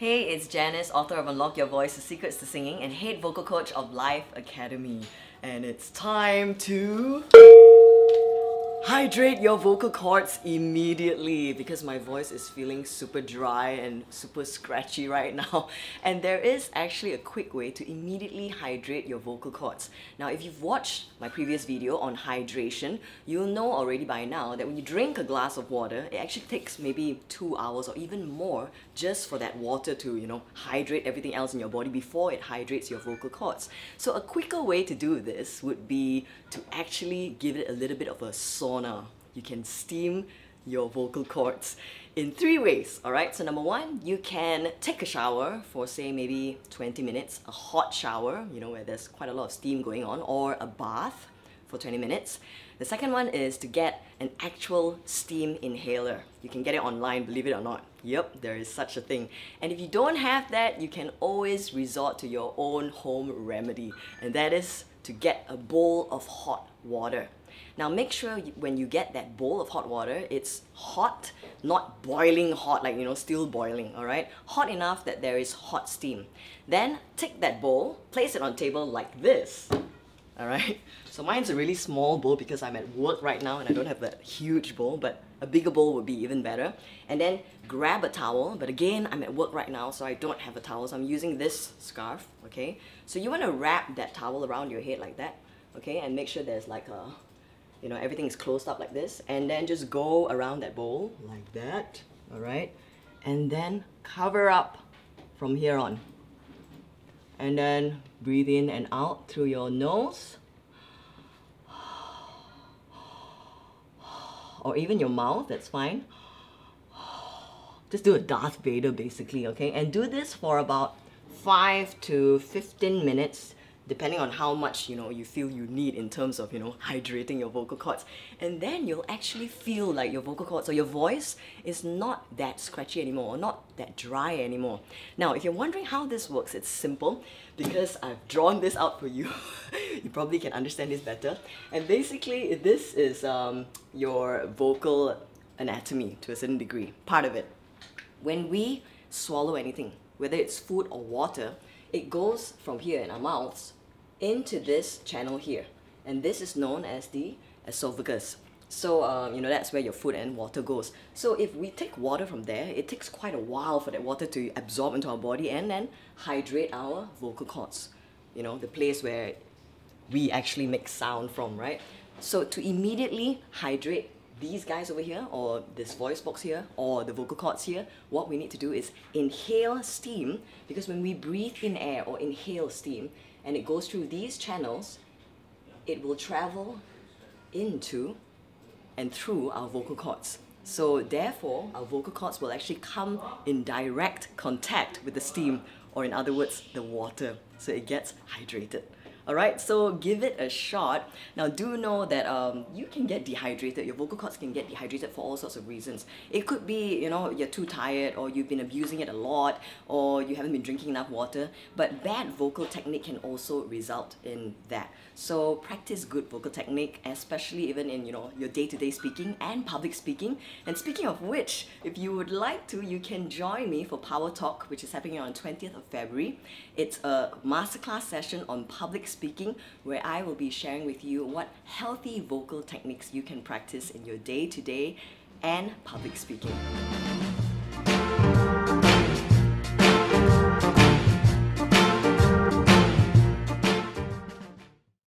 Hey, it's Janice, author of Unlock Your Voice, The Secrets to Singing, and head vocal coach of Life Academy. And it's time to hydrate your vocal cords immediately because my voice is feeling super dry and super scratchy right now. And there is actually a quick way to immediately hydrate your vocal cords. Now, if you've watched my previous video on hydration, you'll know already by now that when you drink a glass of water, it actually takes maybe two hours or even more just for that water to, you know, hydrate everything else in your body before it hydrates your vocal cords. So a quicker way to do this would be to actually give it a little bit of a sauna. You can steam your vocal cords in three ways, alright? So number one, you can take a shower for say maybe 20 minutes, a hot shower, you know, where there's quite a lot of steam going on, or a bath for 20 minutes. The second one is to get an actual steam inhaler. You can get it online, believe it or not. Yep, there is such a thing. And if you don't have that, you can always resort to your own home remedy, and that is to get a bowl of hot water. Now make sure you, when you get that bowl of hot water, it's hot, not boiling hot, like you know, still boiling, alright? Hot enough that there is hot steam. Then take that bowl, place it on table like this, alright? So mine's a really small bowl because I'm at work right now and I don't have that huge bowl, but a bigger bowl would be even better. And then grab a towel, but again, I'm at work right now, so I don't have a towel, so I'm using this scarf, okay? So you want to wrap that towel around your head like that, okay? And make sure there's like a, you know, everything is closed up like this. And then just go around that bowl like that, alright? And then cover up from here on. And then breathe in and out through your nose. Or even your mouth, that's fine. Just do a Darth Vader basically, okay? And do this for about 5 to 15 minutes depending on how much you know you feel you need in terms of you know hydrating your vocal cords. And then you'll actually feel like your vocal cords or your voice is not that scratchy anymore or not that dry anymore. Now if you're wondering how this works it's simple because I've drawn this out for you. You probably can understand this better. And basically this is um, your vocal anatomy to a certain degree part of it. When we swallow anything whether it's food or water it goes from here in our mouths into this channel here. And this is known as the esophagus. So, um, you know, that's where your food and water goes. So if we take water from there, it takes quite a while for that water to absorb into our body and then hydrate our vocal cords. You know, the place where we actually make sound from, right? So to immediately hydrate these guys over here, or this voice box here, or the vocal cords here, what we need to do is inhale steam, because when we breathe in air or inhale steam, and it goes through these channels, it will travel into and through our vocal cords. So therefore, our vocal cords will actually come in direct contact with the steam, or in other words, the water. So it gets hydrated. Alright, so give it a shot. Now do know that um, you can get dehydrated, your vocal cords can get dehydrated for all sorts of reasons. It could be, you know, you're too tired or you've been abusing it a lot or you haven't been drinking enough water, but bad vocal technique can also result in that. So practice good vocal technique, especially even in, you know, your day-to-day -day speaking and public speaking. And speaking of which, if you would like to, you can join me for Power Talk, which is happening on 20th of February. It's a masterclass session on public speaking, where I will be sharing with you what healthy vocal techniques you can practice in your day to day and public speaking.